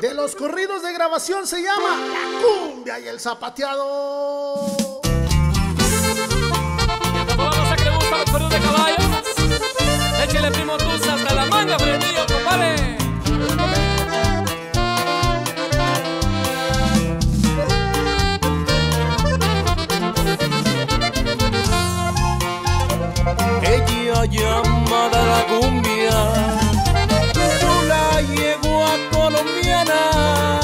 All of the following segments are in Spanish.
de los corridos de grabación se llama La cumbia y el zapateado. Vamos a que le gustan los corridos de caballos. Échale primo tus hasta la manga, prendido, compadre. Ella llamada la cumbia, colombiana,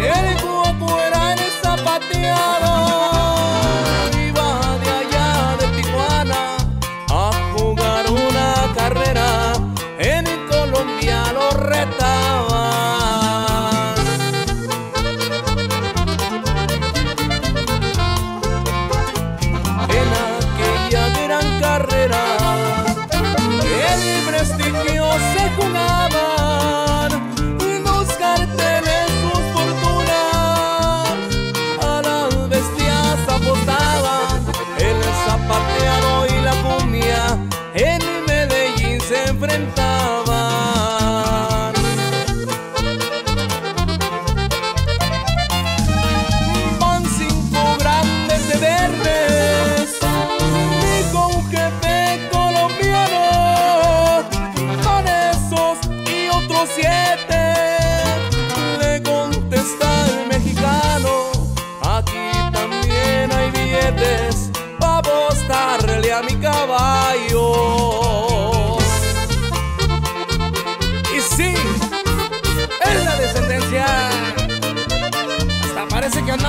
el guapo era el zapateado, iba de allá de Tijuana a jugar una carrera, en Colombia lo retaba. en aquella gran carrera. El prestigio se jugaban se enfrentaban.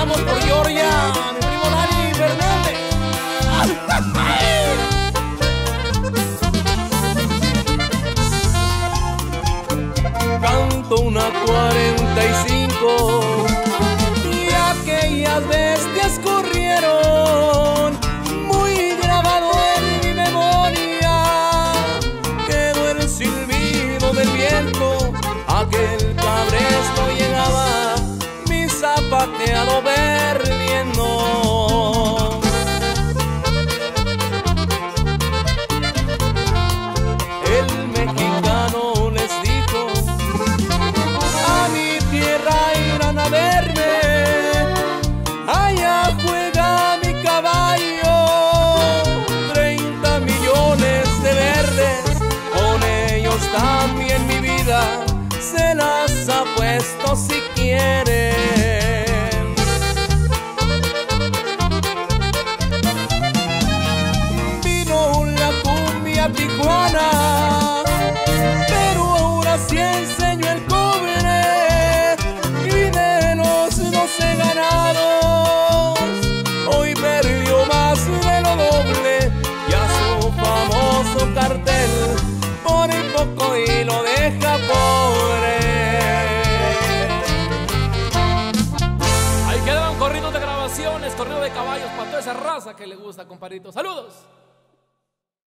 Andamos por Georgia, mi primo Dani Fernández. Canto una 45 lo doble y a su famoso cartel por el poco y lo deja pobre. Ahí quedaban corridos de grabaciones, corridos de caballos para toda esa raza que le gusta, compadrito. ¡Saludos!